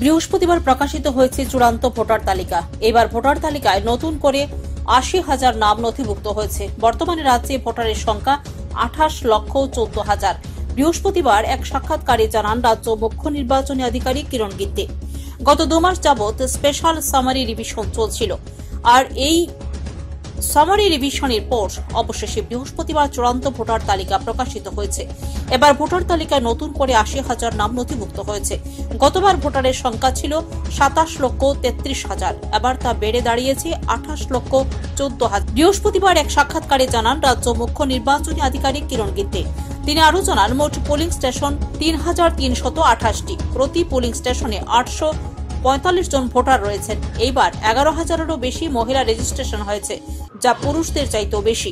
বৃহস্পতিবার প্রকাশিত হয়েছে চূড়ান্ত ভোটার তালিকা। এবার ভোটার তালিকায় নতুন করে আশি হাজার নাম নথিভুক্ত হয়েছে। বর্তমানে রাজ্যে ভোটারের সংখ্যা আঠাশ লক্ষ চোদ্দ হাজার। বৃহস্পতিবার এক সাক্ষাৎকারে জানান রাজ্য মুখ্য নির্বাচনী আধিকারিক কিরণ গিত্তে। গত দু মাস যাবৎ স্পেশাল সামারি রিভিশন চলছিল। আর এই সামারি রিভিশনের পর অবশেষে বৃহস্পতিবার চূড়ান্ত ভোটার তালিকা প্রকাশিত হয়েছে। এবার ভোটার তালিকায় নতুন করে আশি হাজার নাম নথিভুক্ত হয়েছে। গতবার ভোটারের সংখ্যা ছিল সাতাশ লক্ষ তেত্রিশ হাজার। এবার তা বেড়ে দাঁড়িয়েছে আঠাশ লক্ষ চোদ্দ হাজার। বৃহস্পতিবার এক সাক্ষাৎকারে জানান রাজ্য মুখ্য নির্বাচনী আধিকারিক কিরণ গিত্তে তিনি আরও জানান, মোট পোলিং স্টেশন তিন হাজার তিনশত আঠাশটি। প্রতি পোলিং স্টেশনে আটশো পঁয়তাল্লিশ জন ভোটার রয়েছেন এইবার এগারো হাজারেরও বেশি মহিলা রেজিস্ট্রেশন হয়েছে যা পুরুষদের চাইতেও বেশি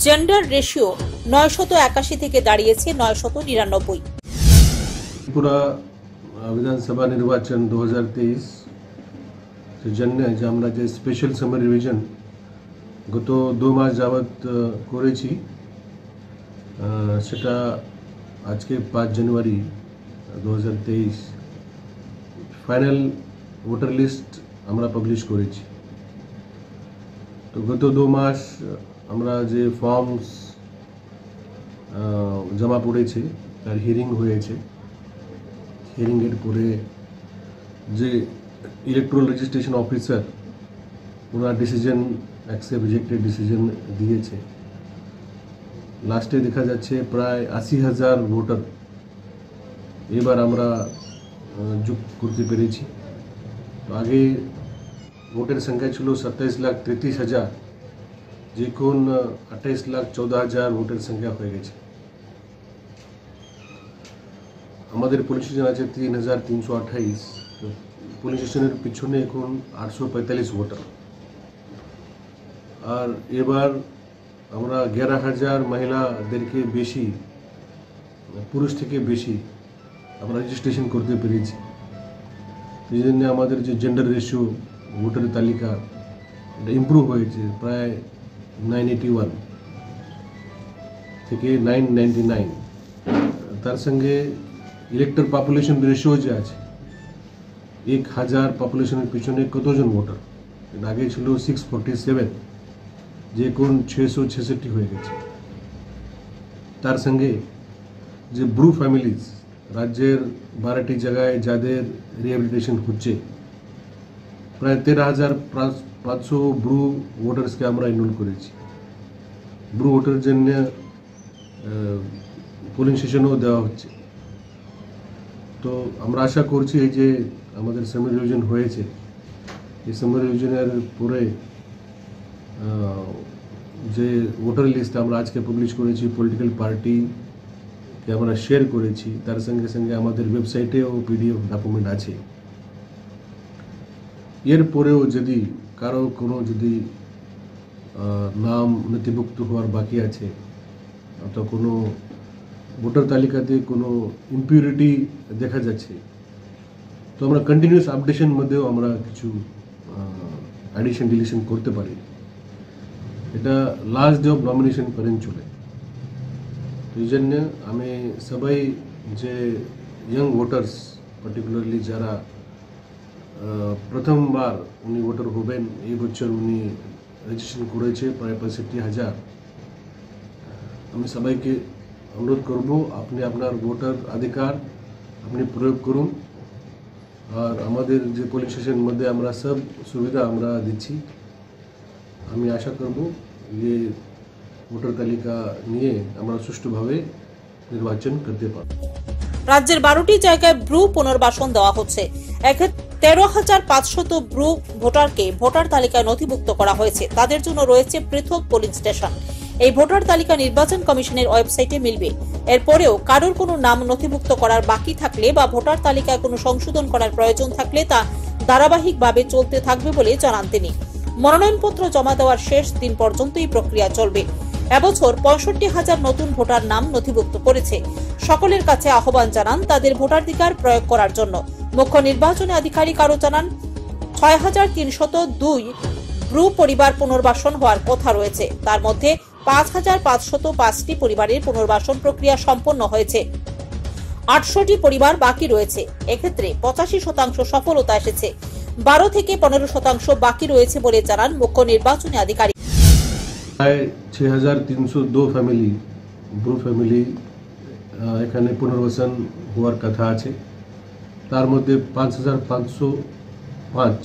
জেন্ডার রেশিও নয়শত একাশি থেকে দাঁড়িয়েছে নয়শত নিরানব্বই त्रिपुरा विधानसभा निर्वाचन 2023 चे জন্য যে আমরা যে স্পেশাল সামার রিভিশন গত দু মাস যাবৎ আহ, করেছি আহ, সেটা আজকে পাঁচ জানুয়ারি দু হাজার তেইশ ফাইনাল ভোটার লিস্ট আমরা পাবলিশ করেছি। তো গত দু মাস আমরা যে ফর্মস জমা পড়েছে, তার হিয়ারিং হয়েছে। হিয়ারিংয়ের পরে যে ইলেকট্রাল রেজিস্ট্রেশন অফিসার ওনার ডিসিশন অ্যাকসেপ্ট রিজেক্টেড ডিসিশন দিয়েছে। লাস্টে দেখা যাচ্ছে প্রায় আশি হাজার ভোটার এবার আমরা যোগ করতে পেরেছি তো আগে ভোটের সংখ্যা ছিল সাতাইশ লাখ তেত্রিশ হাজার যে কোন আঠাইশ লাখ চৌদ্দ হাজার ভোটের সংখ্যা হয়ে গেছে আমাদের পুলিশ স্টেশন আছে তিন হাজার তিনশো আঠাইশ পুলিশ স্টেশনের পিছনে এখন আটশো পঁয়তাল্লিশ ভোটার আর এবার আমরা এগারো হাজার মহিলাদেরকে বেশি পুরুষ থেকে বেশি আমরা রেজিস্ট্রেশন করতে পেরেছি এই জন্য আমাদের যে জেন্ডার রেশিও ভোটার তালিকা এটা ইম্প্রুভ হয়েছে প্রায় নাইন এইটি ওয়ান থেকে নাইন নাইনটি নাইন তার সঙ্গে ইলেক্টর পপুলেশন রেশিও যে আছে এক হাজার পপুলেশনের পিছনে কতজন ভোটার এটা আগে ছিল সিক্স ফোরটি সেভেন যে কোন ছয়শো ছেষট্টি হয়ে গেছে তার সঙ্গে যে ব্রু ফ্যামিলিজ রাজ্যের বারোটি জায়গায় যাদের রিহ্যাবিলিটেশন হচ্ছে, প্রায় তেরো হাজার পাঁচশো ব্রু ভোটার্সকে আমরা এনরোল করেছি। ব্রু ভোটার জন্য পোলিং স্টেশনও দেওয়া হচ্ছে। তো আমরা আশা করছি এই যে আমাদের সামার রিভিশন হয়েছে, এই সামার রিভিশনের পরে যে ভোটার লিস্ট আমরা আজকে পাবলিশ করেছি পলিটিক্যাল পার্টিকে আমরা শেয়ার করেছি, তার সঙ্গে সঙ্গে আমাদের ওয়েবসাইটেও পিডিএফ ডকুমেন্ট আছে। এরপরেও যদি কারও কোনো যদি নাম নথিভুক্ত হওয়ার বাকি আছে, অথবা কোনো ভোটার তালিকাতে কোনো ইম্পিউরিটি দেখা যাচ্ছে, তো আমরা কন্টিনিউয়াস আপডেশন মধ্যেও আমরা কিছু অ্যাডিশন ডিলিশন করতে পারি। এটা লাস্ট ডে অফ নমিনেশন করেন চলে। তো এই জন্য আমি সবাই যে ইয়ং ভোটার্স পার্টিকুলারলি যারা আহ, প্রথমবার উনি ভোটার হবেন এই বছর উনি রেজিস্ট্রেশন করেছে প্রায় পঁয়ষট্টি হাজার আমি সবাইকে অনুরোধ করব আপনি আপনার ভোটার অধিকার আপনি প্রয়োগ করুন আর আমাদের যে পুলিশ স্টেশন মধ্যে আমরা সব সুবিধা আমরা দিচ্ছি আমি আশা করব যে ভোটার তালিকা নিয়ে আমরা সুষ্ঠুভাবে নির্বাচন করতে পারব। রাজ্যের বারোটি জায়গায় ব্রু পুনর্বাসন দেওয়া হচ্ছে। তেরো হাজার পাঁচশত ব্রু ভোটারকে ভোটার তালিকায় নথিভুক্ত করা হয়েছে। তাদের জন্য রয়েছে পৃথক পোলিং স্টেশন। এই ভোটার তালিকা নির্বাচন কমিশনের ওয়েবসাইটে মিলবে। এরপরেও কারোর কোনো নাম নথিভুক্ত করার বাকি থাকলে বা ভোটার তালিকায় কোনো সংশোধন করার প্রয়োজন থাকলে তা ধারাবাহিকভাবে চলতে থাকবে বলে জানান তিনি। মনোনয়নপত্র জমা দেওয়ার শেষ দিন পর্যন্ত এই প্রক্রিয়া চলবে। এবছর পঁয়ষট্টি হাজার নতুন ভোটার নাম নথিভুক্ত করেছে। সকলের কাছে আহ্বান জানান তাদের ভোটাধিকার প্রয়োগ করার জন্য। মুখ্য নির্বাচনী আধিকারিক আরও জানান, ছয় হাজার তিনশত দুই ব্রু পরিবার পুনর্বাসন হওয়ার কথা রয়েছে। তার মধ্যে পাঁচ হাজার পাঁচশত পাঁচটি পরিবারের পুনর্বাসন প্রক্রিয়া সম্পন্ন হয়েছে। আটশোটি পরিবার বাকি রয়েছে। এক্ষেত্রে পঁচাশি শতাংশ সফলতা এসেছে। বারো থেকে পনেরো শতাংশ বাকি রয়েছে বলে জানান মুখ্য নির্বাচনী আধিকারিক। প্রায় ছয় হাজার তিনশো দো ফ্যামিলি ব্রু ফ্যামিলি এখানে পুনর্বাসন হওয়ার কথা আছে। তার মধ্যে পাঁচ হাজার পাঁচশো পাঁচ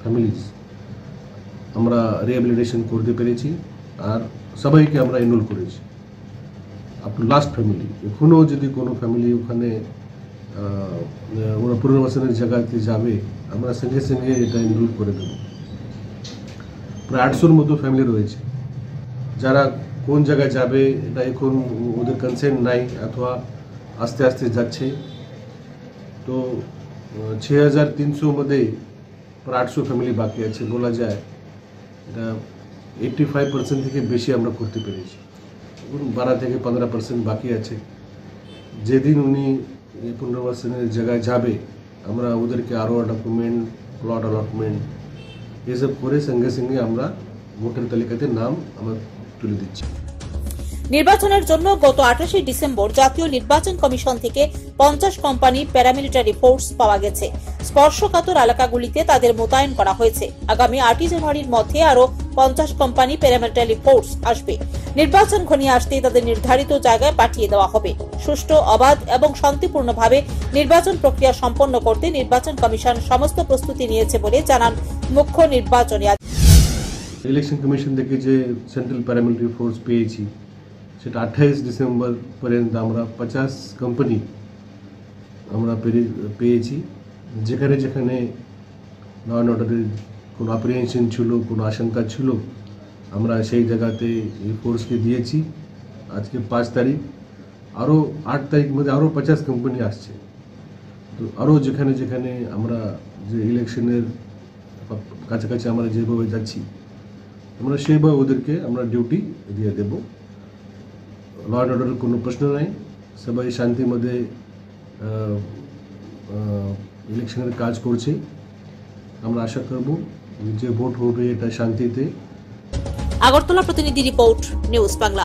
ফ্যামিলিজ আমরা রিহ্যাবিলিটেশন করতে পেরেছি আর সবাইকে আমরা এনরোল করেছি। আপ লাস্ট ফ্যামিলি এখনও যদি কোনো ফ্যামিলি ওখানে ওরা পুনর্বাসনের জায়গাতে যাবে, আমরা সঙ্গে সঙ্গে এটা এনরোল করে দেবো। প্রায় আটশোর মতো ফ্যামিলি রয়েছে। যারা কোন জায়গায় যাবে, এটা এখন ওদের কনসেন্ট নাই, অথবা আস্তে আস্তে যাচ্ছে। তো ছ হাজার তিনশো মধ্যে প্রায় আটশো ফ্যামিলি বাকি আছে বলা যায়। এটা এইটটি ফাইভ পার্সেন্ট থেকে বেশি আমরা করতে পেরেছি। এখন বারো থেকে পনেরো পার্সেন্ট বাকি আছে। যেদিন উনি এই পুনর্বাসনের জায়গায় যাবে, আমরা ওদেরকে আরও ডকুমেন্ট প্লট অ্যালটমেন্ট এসব করে সঙ্গে সঙ্গে আমরা ভোটার তালিকাতে নাম, আমরা তুলে দিচ্ছি। নির্বাচনের জন্য গত আঠাশে ডিসেম্বর জাতীয় নির্বাচন কমিশন থেকে পঞ্চাশ কোম্পানি প্যারামিলিটারি ফোর্স পাওয়া গেছে। স্পর্শকাতর এলাকাগুলিতে তাদের মোতায়েন করা হয়েছে। আগামী আটই জানুয়ারির মধ্যে আরও পঞ্চাশ কোম্পানি প্যারামিলিটারি ফোর্স আসবে। নির্বাচন ঘনিয়ে আসতেই তাদের নির্ধারিত জায়গায় পাঠিয়ে দেওয়া হবে। সুষ্ঠু, অবাধ এবং শান্তিপূর্ণভাবে নির্বাচন প্রক্রিয়া সম্পন্ন করতে নির্বাচন কমিশন সমস্ত প্রস্তুতি নিয়েছে বলে জানান মুখ্য নির্বাচনী ইলেকশন কমিশন থেকে যে সেন্ট্রাল প্যারামিলিটারি ফোর্স পেয়েছি সেটা আঠাইশ ডিসেম্বর পর্যন্ত আমরা পঞ্চাশ কোম্পানি আমরা পেরে- পেয়েছি যেখানে যেখানে ল অ্যান্ড অর্ডারের কোনো অপারেশন ছিল কোনো আশঙ্কা ছিল আমরা সেই জায়গাতে এই ফোর্সকে দিয়েছি আজকে পাঁচ তারিখ আরও আট তারিখ মধ্যে আরও পঞ্চাশ কোম্পানি আসছে তো আরও যেখানে যেখানে আমরা যে ইলেকশনের কাছাকাছি আমরা যেভাবে যাচ্ছি আমরা সেইভাবে ওদেরকে আমরা ডিউটি দিয়ে দেব। ল অ্যান্ড অর্ডারের কোনো প্রশ্ন নাই। সবাই শান্তির মধ্যে ইলেকশনের কাজ করছে। আমরা আশা করব যে ভোট হবে এটা শান্তিতে। আগরতলা প্রতিনিধি রিপোর্ট, নিউজ বাংলা।